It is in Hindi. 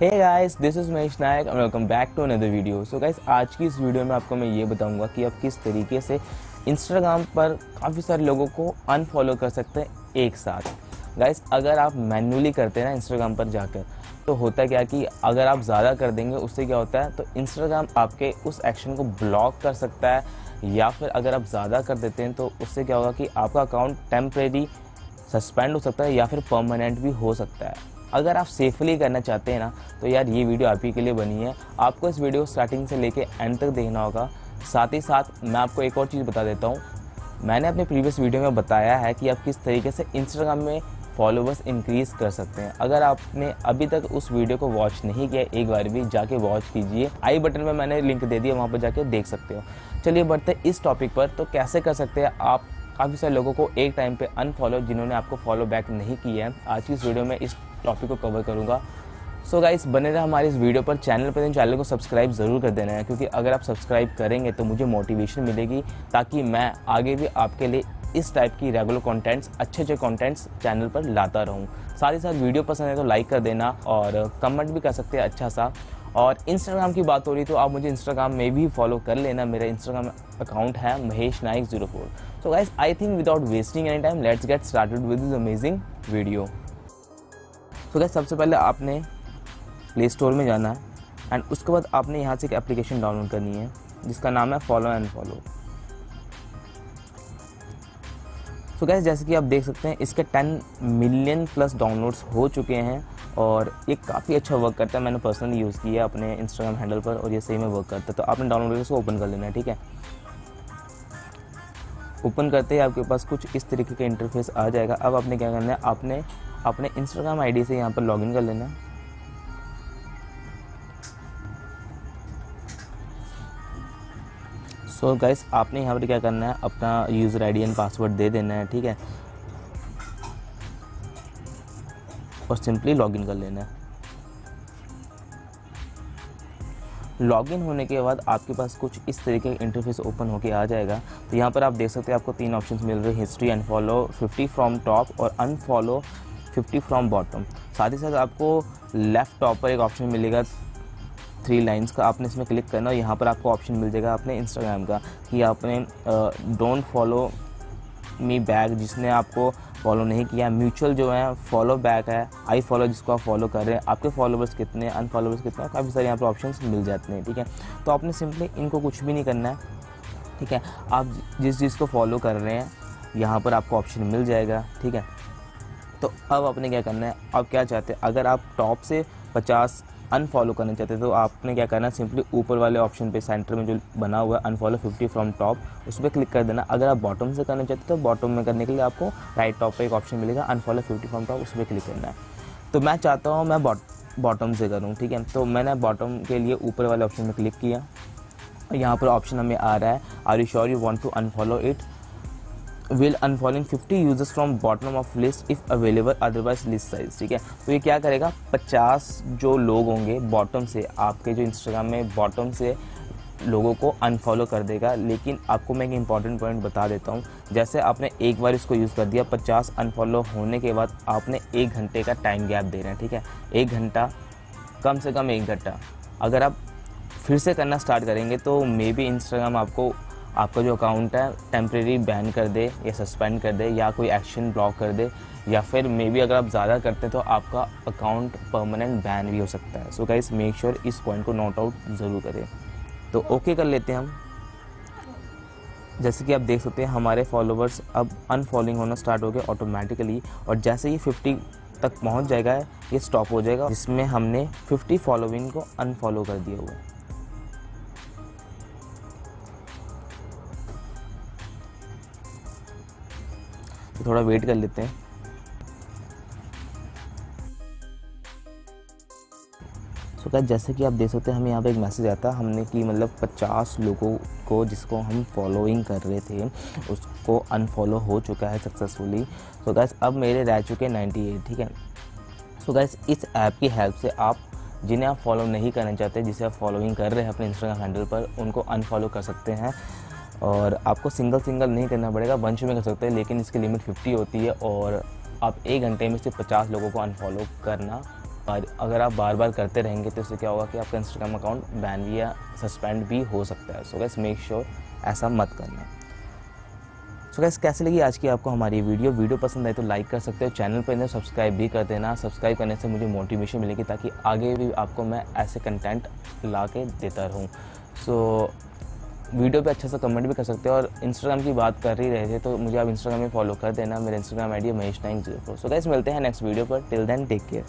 Hey guys this is Mahesh Nayak and welcome back to another video so guys आज की इस वीडियो में आपको मैं ये बताऊँगा कि आप किस तरीके से इंस्टाग्राम पर काफ़ी सारे लोगों को अनफॉलो कर सकते हैं एक साथ। गाइस अगर आप मैन्युअली करते हैं ना इंस्टाग्राम पर जाकर तो होता है क्या कि अगर आप ज़्यादा कर देंगे, उससे क्या होता है? तो इंस्टाग्राम आपके उस एक्शन को ब्लॉक कर सकता है, या फिर अगर आप ज़्यादा कर देते हैं तो उससे क्या होगा कि आपका अकाउंट टेम्प्रेरी सस्पेंड हो सकता है, या फिर परमानेंट भी हो सकता है। अगर आप सेफली करना चाहते हैं ना तो यार ये वीडियो आप ही के लिए बनी है। आपको इस वीडियो स्टार्टिंग से लेके एंड तक देखना होगा। साथ ही साथ मैं आपको एक और चीज़ बता देता हूँ। मैंने अपने प्रीवियस वीडियो में बताया है कि आप किस तरीके से इंस्टाग्राम में फॉलोवर्स इंक्रीज़ कर सकते हैं। अगर आपने अभी तक उस वीडियो को वॉच नहीं किया, एक बार भी जाके वॉच कीजिए। आई बटन में मैंने लिंक दे दिया, वहाँ पर जाके देख सकते हो। चलिए बढ़ते इस टॉपिक पर। तो कैसे कर सकते हैं आप? काफ़ी सारे लोगों को एक टाइम पे अनफॉलो जिन्होंने आपको फॉलो बैक नहीं किया है। आज की इस वीडियो में इस टॉपिक को कवर करूँगा। सो so गाइस बने रहे हमारे इस वीडियो पर। चैनल पर चैनल को सब्सक्राइब ज़रूर कर देना है, क्योंकि अगर आप सब्सक्राइब करेंगे तो मुझे मोटिवेशन मिलेगी, ताकि मैं आगे भी आपके लिए इस टाइप की रेगुलर कंटेंट्स अच्छे अच्छे कंटेंट्स चैनल पर लाता रहूँ। साथ ही साथ वीडियो पसंद है तो लाइक कर देना और कमेंट भी कर सकते हैं अच्छा सा। और इंस्टाग्राम की बात हो रही तो आप मुझे इंस्टाग्राम में भी फॉलो कर लेना। मेरा इंस्टाग्राम अकाउंट है Mahesh Naik zero four so guys I think without wasting any time let's get started with this amazing video so guys सबसे पहले आपने प्ले स्टोर में जाना है एंड उसके बाद आपने यहाँ से एक एप्लीकेशन डाउनलोड करनी है, जिसका नाम है follow and follow so guys जैसे कि आप देख सकते हैं, इसके 10 मिलियन प्लस डाउनलोड्स हो चुके हैं, और ये काफ़ी अच्छा वर्क करता है। मैंने पर्सनली यूज़ किया अपने इंस्टाग्राम हैंडल पर, और ये सही में वर्क करता है। तो आपने डाउनलोड करके इसको ओपन कर लेना है, ठीक है? ओपन करते ही आपके पास कुछ इस तरीके का इंटरफेस आ जाएगा। अब आपने क्या करना है, आपने अपने इंस्टाग्राम आईडी से यहाँ पर लॉगिन कर लेना। सो so गाइस आपने यहाँ पर क्या करना है? अपना यूज़र आईडी एंड पासवर्ड दे देना है, ठीक है? और सिंपली लॉगिन कर लेना है। लॉगिन होने के बाद आपके पास कुछ इस तरीके का इंटरफेस ओपन होके आ जाएगा। तो यहाँ पर आप देख सकते हैं आपको तीन ऑप्शंस मिल रहे हैं हिस्ट्री अनफॉलो 50 फ्रॉम टॉप और अनफॉलो 50 फ्रॉम बॉटम साथ ही साथ आपको लेफ़्ट टॉप पर एक ऑप्शन मिलेगा थ्री लाइंस का। आपने इसमें क्लिक करना और यहाँ पर आपको ऑप्शन मिल जाएगा अपने इंस्टाग्राम का कि आपने डोंट फॉलो मी बैक जिसने आपको फॉलो नहीं किया। म्यूचुअल जो है फॉलो बैक है। आई फॉलो जिसको आप फॉलो कर रहे हैं। आपके फॉलोवर्स कितने अनफॉलोवर्स कितने काफ़ी सारे यहाँ पर ऑप्शन मिल जाते हैं, ठीक है? तो आपने सिंपली इनको कुछ भी नहीं करना है, ठीक है? आप जिस चीज़ को फॉलो कर रहे हैं, यहाँ पर आपको ऑप्शन मिल जाएगा, ठीक है? तो अब आपने क्या करना है? अब क्या चाहते हैं? अगर आप टॉप से पचास अनफॉलो करना चाहते हैं तो आपने क्या करना है? सिंपली ऊपर वाले ऑप्शन पे सेंटर में जो बना हुआ है अनफॉलो 50 फ्रॉम टॉप उस पर क्लिक कर देना। अगर आप बॉटम से करना चाहते हैं तो बॉटम में करने के लिए आपको राइट टॉप पे एक ऑप्शन मिलेगा अनफॉलो 50 फ्रॉम टॉप उस पर क्लिक करना है। तो मैं चाहता हूँ, मैं बॉटम से करूँ, ठीक है? तो मैंने बॉटम के लिए ऊपर वाले ऑप्शन में क्लिक किया। यहाँ पर ऑप्शन हमें आ रहा है are you sure you want to unfollow it will unfollowing 50 users from bottom of list if available otherwise list size ठीक है? तो ये क्या करेगा? 50 जो लोग होंगे बॉटम से, आपके जो इंस्टाग्राम में बॉटम से लोगों को अनफॉलो कर देगा, लेकिन आपको मैं एक इंपॉर्टेंट पॉइंट बता देता हूँ। जैसे आपने एक बार इसको यूज़ कर दिया 50 अनफॉलो होने के बाद आपने एक घंटे का टाइम गैप दे रहे हैं, ठीक है? एक घंटा, कम से कम एक घंटा। अगर आप फिर से करना स्टार्ट करेंगे तो मे बी इंस्टाग्राम आपको आपका जो अकाउंट है टेम्प्रेरी बैन कर दे या सस्पेंड कर दे या कोई एक्शन ब्लॉक कर दे, या फिर मे बी अगर आप ज़्यादा करते हैं तो आपका अकाउंट परमानेंट बैन भी हो सकता है। सो गाइस मेक श्योर इस पॉइंट को नोट आउट ज़रूर करें। तो ओके okay कर लेते हैं हम। जैसे कि आप देख सकते हैं, हमारे फॉलोवर्स अब अनफॉलोइंग होना स्टार्ट हो गए ऑटोमेटिकली और जैसे ही 50 तक पहुँच जाएगा, ये स्टॉप हो जाएगा, जिसमें हमने 50 फॉलोइंग को अनफॉलो कर दिया हुआ है। थोड़ा वेट कर लेते हैं। सो so, जैसे कि आप देख सकते हैं हमें यहाँ पे एक मैसेज आता है हमने कि मतलब 50 लोगों को जिसको हम फॉलोइंग कर रहे थे उसको अनफॉलो हो चुका है सक्सेसफुली सो गैस अब मेरे रह चुके 98 ठीक है? सो गैस इस ऐप की हेल्प से आप जिन्हें आप फॉलो नहीं करना चाहते जिसे आप फॉलोइंग कर रहे हैं अपने इंस्टाग्राम हैंडल पर उनको अनफॉलो कर सकते हैं। और आपको सिंगल सिंगल नहीं करना पड़ेगा बंच में कर सकते हैं, लेकिन इसकी लिमिट 50 होती है और आप एक घंटे में से 50 लोगों को अनफॉलो करना। और अगर आप बार बार करते रहेंगे तो इससे क्या होगा कि आपका इंस्टाग्राम अकाउंट बैन भी या सस्पेंड भी हो सकता है। सो गैस मेक श्योर ऐसा मत करना। सो गैस कैसे लगी आज की आपको हमारी वीडियो? वीडियो पसंद आए तो लाइक कर सकते हो, चैनल पर सब्सक्राइब भी कर देना। सब्सक्राइब करने से मुझे मोटिवेशन मिलेगी ताकि आगे भी आपको मैं ऐसे कंटेंट ला के देता रहूँ। सो वीडियो पे अच्छा सा कमेंट भी कर सकते हो और इंस्टाग्राम की बात कर ही रहे थे तो मुझे आप इंस्टाग्राम में फॉलो कर देना। मेरा Instagram ID Mahesh nine zero four so guys मिलते हैं नेक्स्ट वीडियो पर। Till then take care